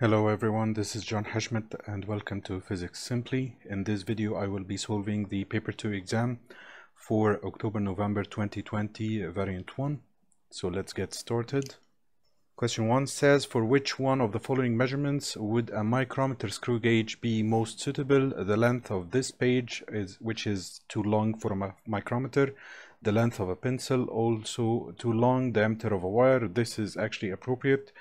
Hello everyone, this is John Heshmat and welcome to Physics Simply. In this video I will be solving the paper 2 exam for October-November 2020 variant 1. So let's get started. Question 1 says for which one of the following measurements would a micrometer screw gauge be most suitable? The length of this page is which is too long for a micrometer, the length of a pencil also too long, diameter of a wire, this is actually appropriate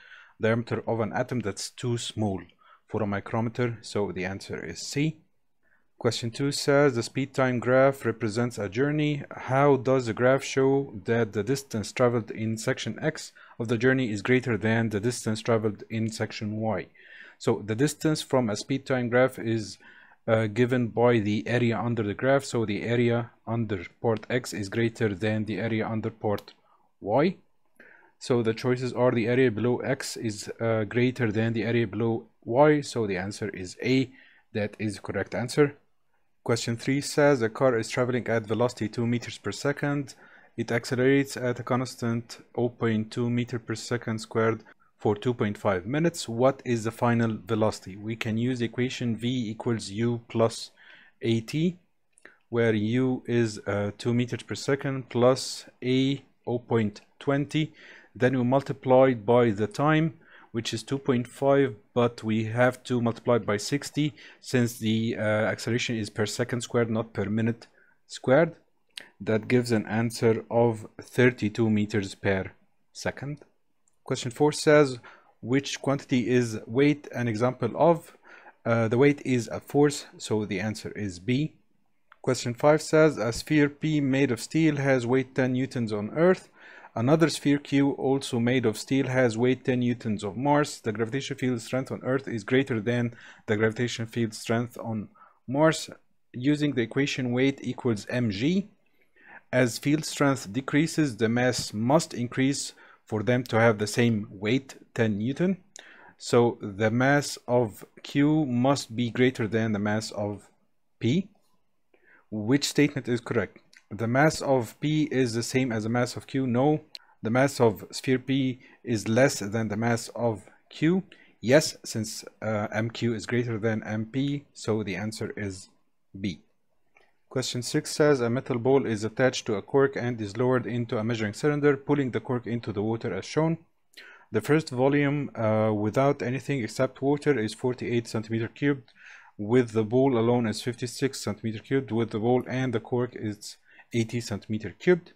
diameter of an atom that's too small for a micrometer, so the answer is C. Question 2 says the speed time graph represents a journey. How does the graph show that the distance traveled in section X of the journey is greater than the distance traveled in section Y? So the distance from a speed time graph is uh, given by the area under the graph. So the area under part X is greater than the area under part Y. So the choices are the area below x is uh, greater than the area below y. So the answer is A. That is correct answer. Question 3 says a car is traveling at velocity 2 meters per second. It accelerates at a constant 0.2 meter per second squared for 2.5 minutes. What is the final velocity? We can use the equation v equals u plus at, where u is uh, 2 meters per second plus a 0.20 then we multiply it by the time which is 2.5 but we have to multiply by 60 since the uh, acceleration is per second squared not per minute squared. That gives an answer of 32 meters per second. Question 4 says which quantity is weight? An example of uh, the weight is a force so the answer is B. Question 5 says a sphere P made of steel has weight 10 newtons on earth Another sphere Q, also made of steel, has weight 10 newtons of Mars. The gravitational field strength on Earth is greater than the gravitational field strength on Mars. Using the equation weight equals mg, as field strength decreases, the mass must increase for them to have the same weight, 10 newton. So the mass of Q must be greater than the mass of P. Which statement is correct? The mass of P is the same as the mass of Q? No. The mass of sphere P is less than the mass of Q? Yes, since uh, MQ is greater than MP, so the answer is B. Question 6 says a metal ball is attached to a cork and is lowered into a measuring cylinder, pulling the cork into the water as shown. The first volume uh, without anything except water is 48 centimeter cubed. With the ball alone is 56 centimeter cubed. With the ball and the cork is 80 centimeter cubed.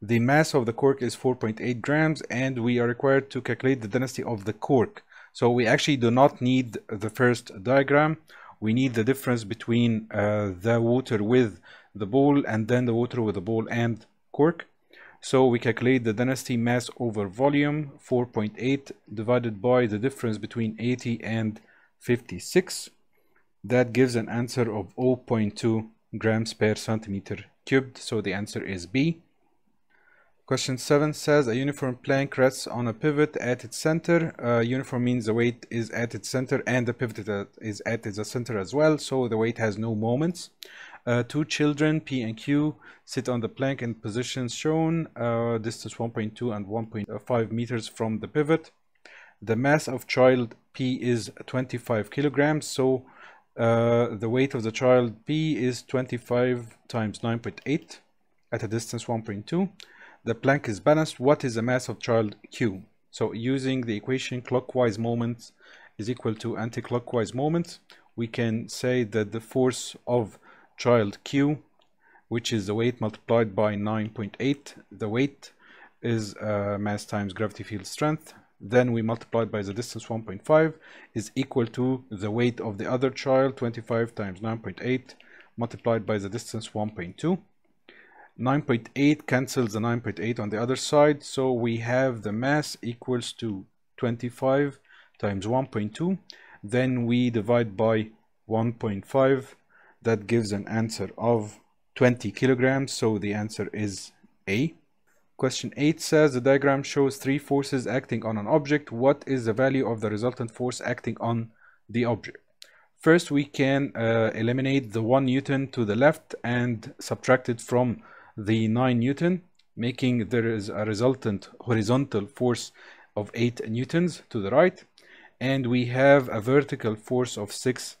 The mass of the cork is 4.8 grams and we are required to calculate the density of the cork. So we actually do not need the first diagram. We need the difference between uh, the water with the bowl and then the water with the bowl and cork. So we calculate the density mass over volume 4.8 divided by the difference between 80 and 56. That gives an answer of 0.2 grams per centimeter cubed, so the answer is B. Question 7 says a uniform plank rests on a pivot at its center. Uh, uniform means the weight is at its center and the pivot is at its center as well, so the weight has no moments. Uh, two children, P and Q, sit on the plank in positions shown, uh, distance 1.2 and 1.5 meters from the pivot. The mass of child P is 25 kilograms, so uh, the weight of the child P is 25 times 9.8 at a distance 1.2. The plank is balanced. What is the mass of child Q? So using the equation clockwise moment is equal to anti-clockwise moment, we can say that the force of child Q, which is the weight multiplied by 9.8, the weight is uh, mass times gravity field strength, then we multiply by the distance 1.5 is equal to the weight of the other child 25 times 9.8 multiplied by the distance 1.2 9.8 cancels the 9.8 on the other side so we have the mass equals to 25 times 1.2 then we divide by 1.5 that gives an answer of 20 kilograms so the answer is A Question 8 says the diagram shows three forces acting on an object. What is the value of the resultant force acting on the object? First, we can uh, eliminate the 1 Newton to the left and subtract it from the 9 Newton, making there is a resultant horizontal force of 8 Newtons to the right. and we have a vertical force of 6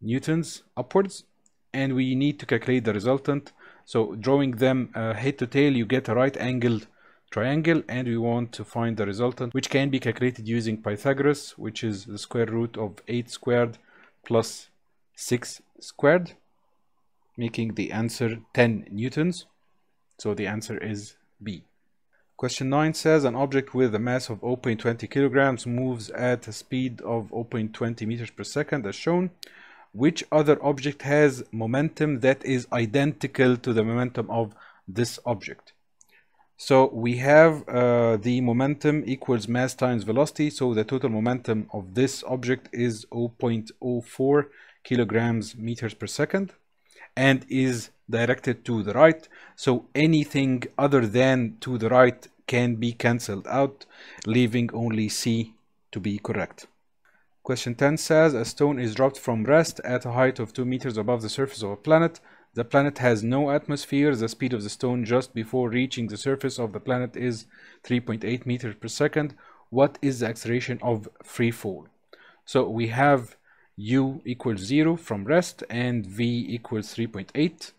newtons upwards and we need to calculate the resultant so drawing them uh, head to tail you get a right angled triangle and we want to find the resultant which can be calculated using Pythagoras which is the square root of 8 squared plus 6 squared making the answer 10 newtons so the answer is B. Question 9 says an object with a mass of 0.20 kilograms moves at a speed of 0.20 meters per second as shown. Which other object has momentum that is identical to the momentum of this object? So we have uh, the momentum equals mass times velocity. So the total momentum of this object is 0.04 kilograms meters per second and is directed to the right. So anything other than to the right can be cancelled out, leaving only C to be correct. Question 10 says a stone is dropped from rest at a height of 2 meters above the surface of a planet. The planet has no atmosphere. The speed of the stone just before reaching the surface of the planet is 3.8 meters per second. What is the acceleration of free fall? So we have u equals 0 from rest and v equals 3.8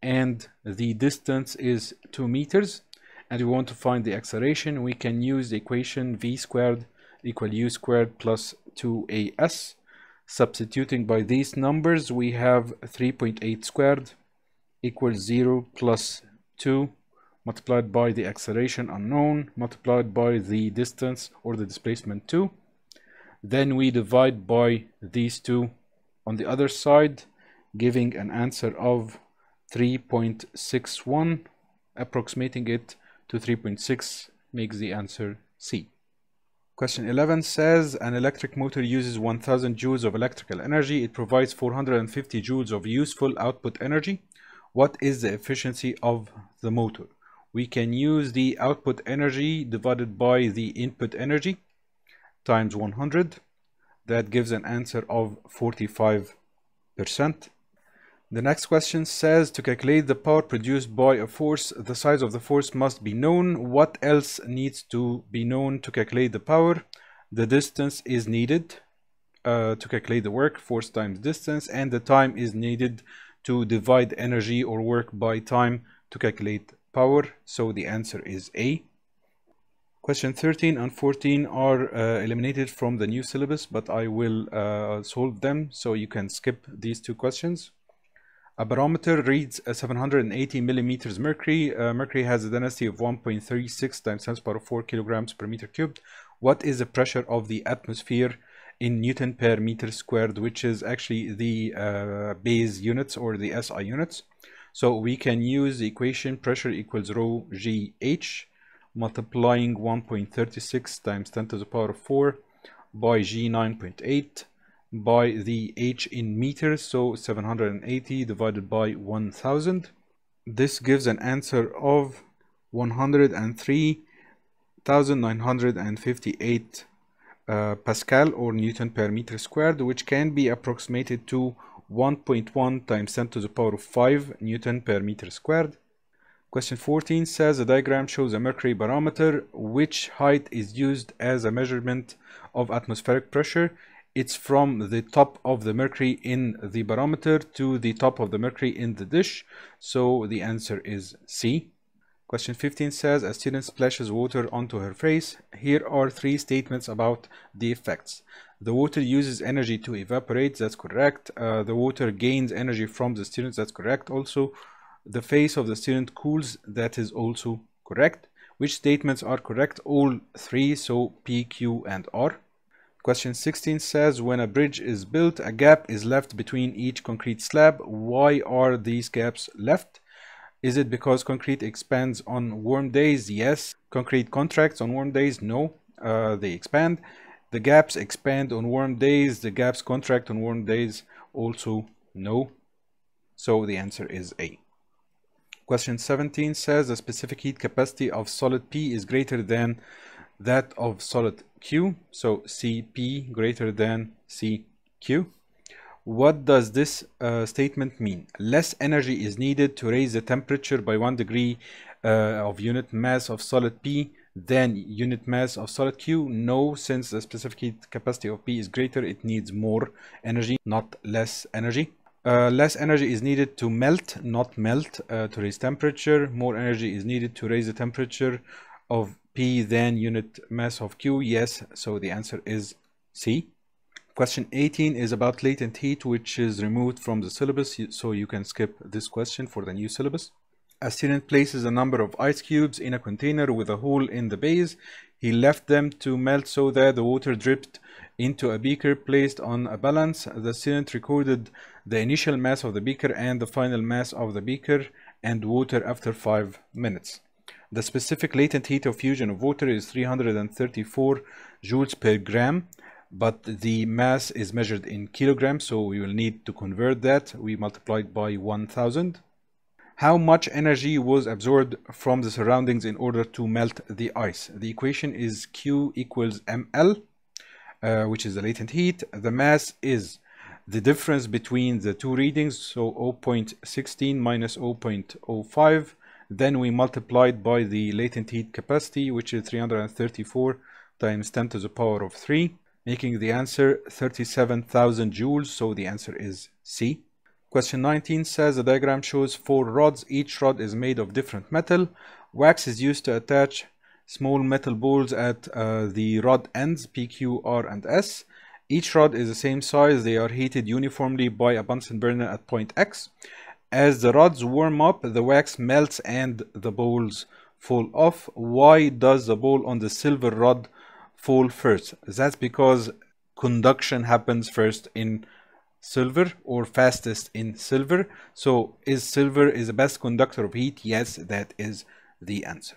and the distance is 2 meters and we want to find the acceleration we can use the equation v squared equal u squared plus 2as substituting by these numbers we have 3.8 squared equals 0 plus 2 multiplied by the acceleration unknown multiplied by the distance or the displacement 2 then we divide by these two on the other side, giving an answer of 3.61. Approximating it to 3.6 makes the answer C. Question 11 says an electric motor uses 1000 joules of electrical energy. It provides 450 joules of useful output energy. What is the efficiency of the motor? We can use the output energy divided by the input energy times 100 that gives an answer of 45 percent the next question says to calculate the power produced by a force the size of the force must be known. What else needs to be known to calculate the power? The distance is needed uh, to calculate the work force times distance and the time is needed to divide energy or work by time to calculate power. So the answer is A. Question 13 and 14 are uh, eliminated from the new syllabus, but I will uh, solve them. So you can skip these two questions. A barometer reads 780 millimeters mercury. Uh, mercury has a density of 1.36 times 10 to the power 4 kilograms per meter cubed. What is the pressure of the atmosphere in Newton per meter squared, which is actually the uh, base units or the SI units? So we can use the equation pressure equals rho g h multiplying 1.36 times 10 to the power of 4 by g 9.8 by the h in meters so 780 divided by 1000 this gives an answer of 103,958 uh, Pascal or Newton per meter squared which can be approximated to 1.1 times 10 to the power of 5 Newton per meter squared Question 14 says the diagram shows a mercury barometer. Which height is used as a measurement of atmospheric pressure? It's from the top of the mercury in the barometer to the top of the mercury in the dish. So the answer is C. Question 15 says a student splashes water onto her face. Here are three statements about the effects. The water uses energy to evaporate. That's correct. Uh, the water gains energy from the student. That's correct also the face of the student cools that is also correct which statements are correct all three so p q and r question 16 says when a bridge is built a gap is left between each concrete slab. Why are these gaps left? Is it because concrete expands on warm days? Yes. Concrete contracts on warm days? No. Uh, they expand. The gaps expand on warm days. The gaps contract on warm days? Also no. So the answer is a. Question 17 says the specific heat capacity of solid P is greater than that of solid Q. So Cp greater than Cq. What does this uh, statement mean? Less energy is needed to raise the temperature by one degree uh, of unit mass of solid P than unit mass of solid Q? No, since the specific heat capacity of P is greater, it needs more energy, not less energy. Uh, less energy is needed to melt, not melt, uh, to raise temperature. More energy is needed to raise the temperature of P than unit mass of Q. Yes, so the answer is C. Question 18 is about latent heat, which is removed from the syllabus, so you can skip this question for the new syllabus. A student places a number of ice cubes in a container with a hole in the base. He left them to melt so that the water dripped into a beaker placed on a balance. The student recorded the initial mass of the beaker and the final mass of the beaker and water after 5 minutes. The specific latent heat of fusion of water is 334 joules per gram, but the mass is measured in kilograms, so we will need to convert that. We multiply by 1000 how much energy was absorbed from the surroundings in order to melt the ice. The equation is Q equals ml, uh, which is the latent heat. The mass is the difference between the two readings, so 0.16 minus 0.05. Then we multiplied by the latent heat capacity, which is 334 times 10 to the power of 3, making the answer 37,000 joules, so the answer is C. Question 19 says the diagram shows four rods. Each rod is made of different metal. Wax is used to attach small metal balls at uh, the rod ends P, Q, R, and S. Each rod is the same size. They are heated uniformly by a Bunsen burner at point X. As the rods warm up, the wax melts and the balls fall off. Why does the ball on the silver rod fall first? That's because conduction happens first in silver or fastest in silver. So is silver is the best conductor of heat? Yes, that is the answer.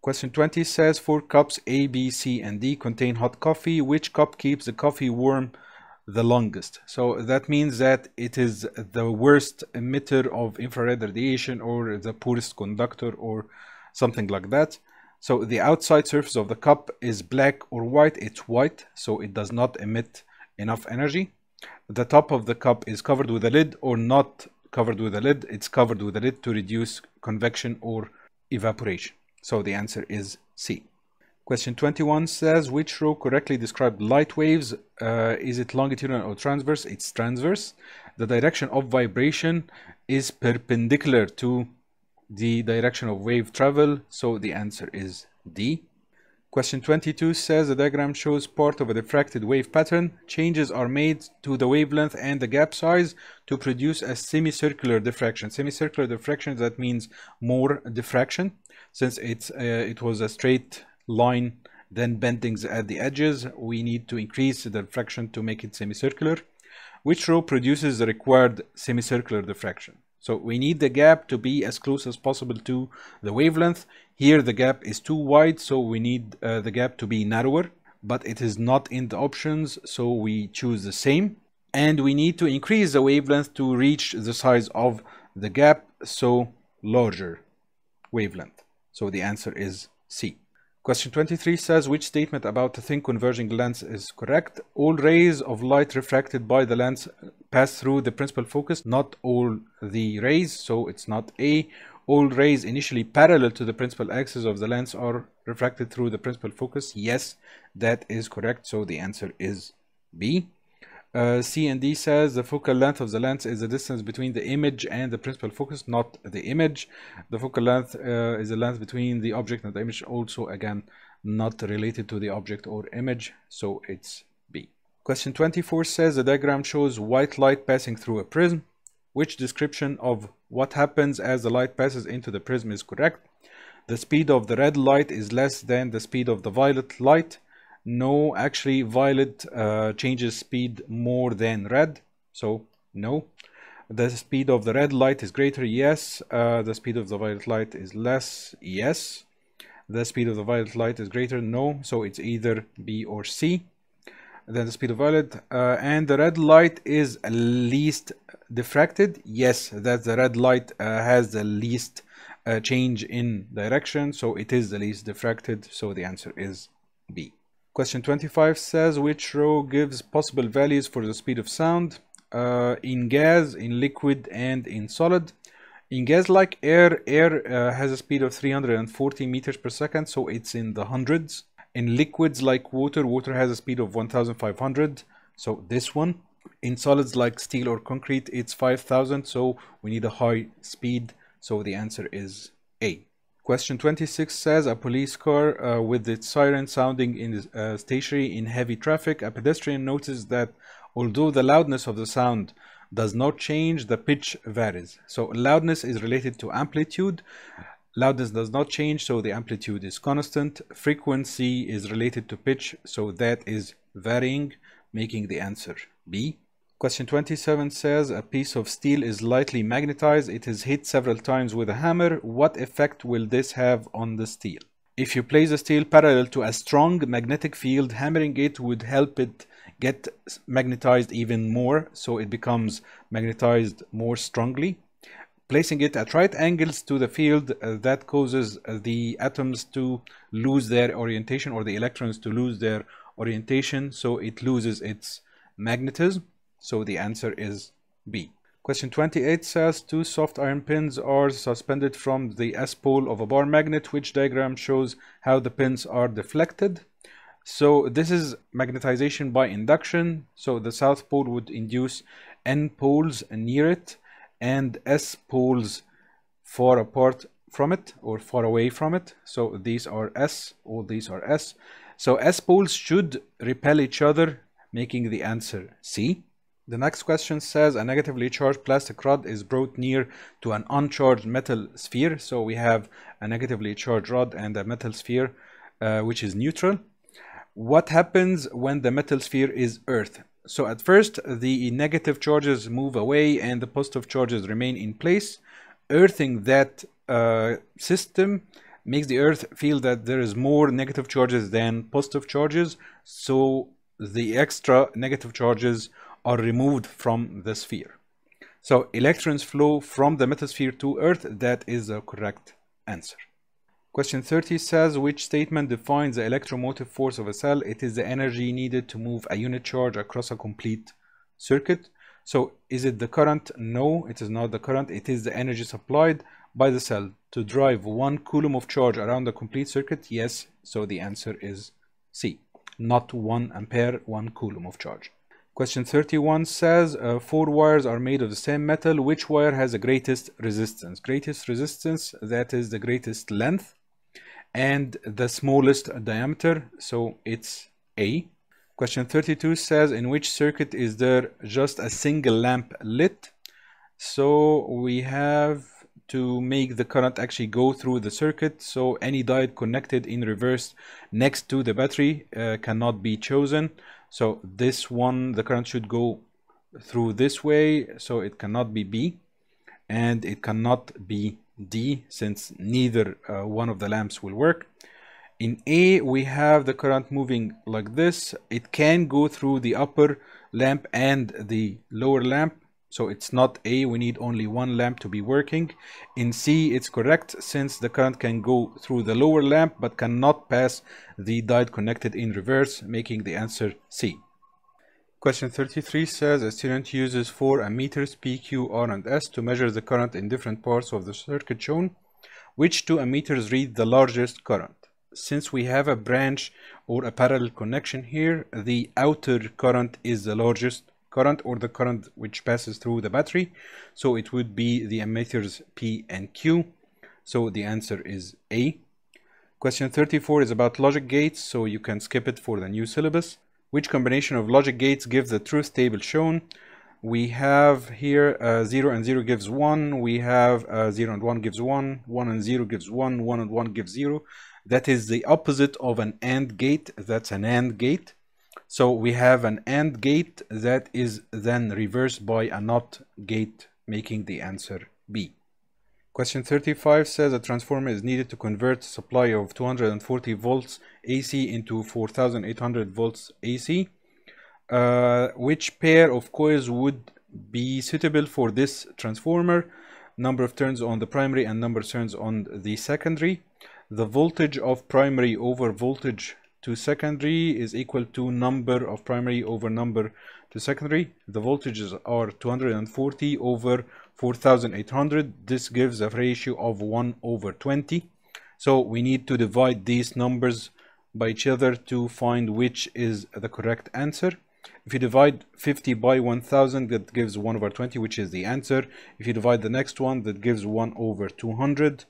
Question 20 says four cups A, B, C, and D contain hot coffee. Which cup keeps the coffee warm the longest? So that means that it is the worst emitter of infrared radiation or the poorest conductor or something like that. So the outside surface of the cup is black or white. It's white, so it does not emit enough energy the top of the cup is covered with a lid or not covered with a lid. It's covered with a lid to reduce convection or evaporation. So the answer is C. Question 21 says, which row correctly described light waves? Uh, is it longitudinal or transverse? It's transverse. The direction of vibration is perpendicular to the direction of wave travel. So the answer is D. Question 22 says the diagram shows part of a diffracted wave pattern. Changes are made to the wavelength and the gap size to produce a semicircular diffraction. Semicircular diffraction, that means more diffraction. Since it's uh, it was a straight line, then bendings at the edges, we need to increase the diffraction to make it semicircular. Which row produces the required semicircular diffraction? So we need the gap to be as close as possible to the wavelength. Here the gap is too wide, so we need uh, the gap to be narrower, but it is not in the options, so we choose the same. And we need to increase the wavelength to reach the size of the gap, so larger wavelength. So the answer is C. Question 23 says which statement about the thin converging lens is correct? All rays of light refracted by the lens pass through the principal focus, not all the rays, so it's not A. All rays initially parallel to the principal axis of the lens are refracted through the principal focus. Yes, that is correct, so the answer is B. Uh, C and D says the focal length of the lens is the distance between the image and the principal focus, not the image. The focal length uh, is the length between the object and the image, also again not related to the object or image, so it's B. Question 24 says the diagram shows white light passing through a prism. Which description of what happens as the light passes into the prism is correct? The speed of the red light is less than the speed of the violet light. No, actually violet uh, changes speed more than red, so no. The speed of the red light is greater, yes. Uh, the speed of the violet light is less, yes. The speed of the violet light is greater, no. So it's either B or C. Then the speed of violet. Uh, and the red light is least diffracted. Yes, that the red light uh, has the least uh, change in direction. So it is the least diffracted. So the answer is B. Question 25 says which row gives possible values for the speed of sound uh, in gas, in liquid, and in solid. In gas like air, air uh, has a speed of 340 meters per second, so it's in the hundreds. In liquids like water, water has a speed of 1500, so this one. In solids like steel or concrete, it's 5000, so we need a high speed, so the answer is A. Question 26 says a police car uh, with its siren sounding in uh, stationary in heavy traffic, a pedestrian notices that although the loudness of the sound does not change, the pitch varies. So loudness is related to amplitude. Loudness does not change, so the amplitude is constant. Frequency is related to pitch, so that is varying, making the answer B. Question 27 says a piece of steel is lightly magnetized. It is hit several times with a hammer. What effect will this have on the steel? If you place the steel parallel to a strong magnetic field, hammering it would help it get magnetized even more so it becomes magnetized more strongly placing it at right angles to the field uh, that causes uh, the atoms to lose their orientation or the electrons to lose their orientation so it loses its magnetism so the answer is B. Question 28 says two soft iron pins are suspended from the S pole of a bar magnet which diagram shows how the pins are deflected so this is magnetization by induction. So the south pole would induce N poles near it and S poles far apart from it or far away from it. So these are S, all these are S. So S poles should repel each other, making the answer C. The next question says a negatively charged plastic rod is brought near to an uncharged metal sphere. So we have a negatively charged rod and a metal sphere, uh, which is neutral. What happens when the metal sphere is earth? So at first the negative charges move away and the positive charges remain in place. Earthing that uh, system makes the earth feel that there is more negative charges than positive charges. So the extra negative charges are removed from the sphere so electrons flow from the metal sphere to earth that is the correct answer Question 30 says, which statement defines the electromotive force of a cell? It is the energy needed to move a unit charge across a complete circuit. So is it the current? No, it is not the current. It is the energy supplied by the cell to drive one coulomb of charge around the complete circuit. Yes, so the answer is C. Not one ampere, one coulomb of charge. Question 31 says, uh, four wires are made of the same metal. Which wire has the greatest resistance? Greatest resistance, that is the greatest length and the smallest diameter so it's A. Question 32 says in which circuit is there just a single lamp lit? So we have to make the current actually go through the circuit so any diode connected in reverse next to the battery uh, cannot be chosen. So this one the current should go through this way so it cannot be B and it cannot be D since neither uh, one of the lamps will work. In A, we have the current moving like this. It can go through the upper lamp and the lower lamp. So it's not A, we need only one lamp to be working. In C, it's correct since the current can go through the lower lamp but cannot pass the diode connected in reverse, making the answer C. Question 33 says a student uses four ammeters P, Q, R, and S to measure the current in different parts of the circuit shown. Which two ammeters read the largest current? Since we have a branch or a parallel connection here, the outer current is the largest current or the current which passes through the battery. So it would be the ammeters P and Q. So the answer is A. Question 34 is about logic gates, so you can skip it for the new syllabus. Which combination of logic gates gives the truth table shown? We have here uh, 0 and 0 gives 1. We have uh, 0 and 1 gives 1. 1 and 0 gives 1. 1 and 1 gives 0. That is the opposite of an AND gate. That's a NAND gate. So we have an AND gate that is then reversed by a NOT gate, making the answer B. Question 35 says a transformer is needed to convert supply of 240 volts AC into 4800 volts AC. Uh, which pair of coils would be suitable for this transformer? Number of turns on the primary and number of turns on the secondary. The voltage of primary over voltage to secondary is equal to number of primary over number to secondary. The voltages are 240 over 4800. This gives a ratio of 1 over 20. So we need to divide these numbers by each other to find which is the correct answer. If you divide 50 by 1000, that gives 1 over 20, which is the answer. If you divide the next one, that gives 1 over 200.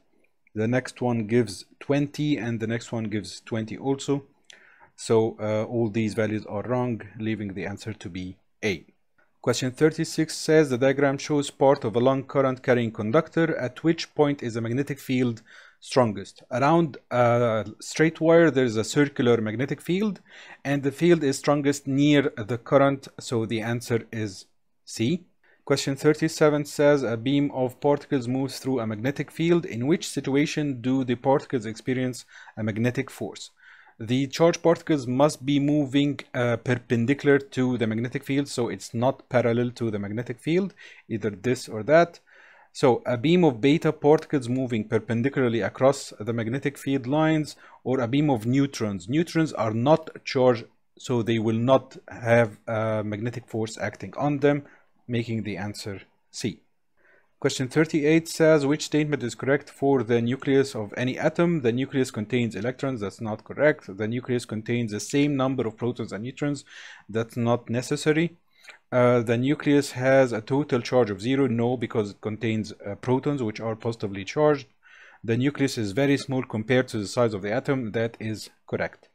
The next one gives 20, and the next one gives 20 also. So uh, all these values are wrong, leaving the answer to be A. Question 36 says the diagram shows part of a long current carrying conductor. At which point is the magnetic field strongest. Around a straight wire there is a circular magnetic field and the field is strongest near the current so the answer is C. Question 37 says a beam of particles moves through a magnetic field. In which situation do the particles experience a magnetic force? The charged particles must be moving uh, perpendicular to the magnetic field so it's not parallel to the magnetic field either this or that so a beam of beta particles moving perpendicularly across the magnetic field lines or a beam of neutrons. Neutrons are not charged so they will not have a magnetic force acting on them, making the answer C. Question 38 says which statement is correct for the nucleus of any atom? The nucleus contains electrons, that's not correct. The nucleus contains the same number of protons and neutrons, that's not necessary. Uh, the nucleus has a total charge of zero. No, because it contains uh, protons which are positively charged. The nucleus is very small compared to the size of the atom. That is correct.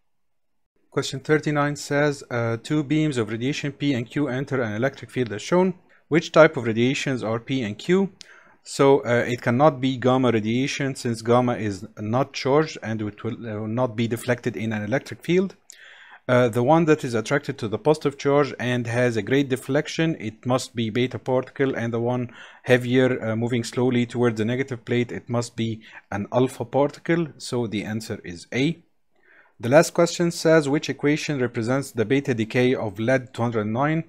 Question 39 says uh, two beams of radiation P and Q enter an electric field as shown. Which type of radiations are P and Q? So uh, it cannot be gamma radiation since gamma is not charged and it will uh, not be deflected in an electric field. Uh, the one that is attracted to the positive charge and has a great deflection, it must be beta particle, and the one heavier uh, moving slowly towards the negative plate, it must be an alpha particle. So the answer is A. The last question says which equation represents the beta decay of lead 209?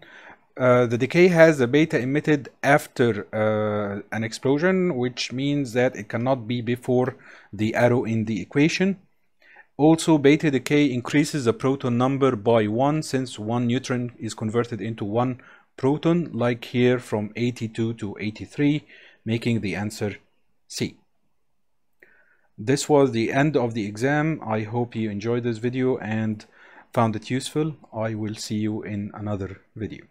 Uh, the decay has a beta emitted after uh, an explosion, which means that it cannot be before the arrow in the equation. Also, beta decay increases the proton number by 1 since one neutron is converted into one proton, like here from 82 to 83, making the answer C. This was the end of the exam. I hope you enjoyed this video and found it useful. I will see you in another video.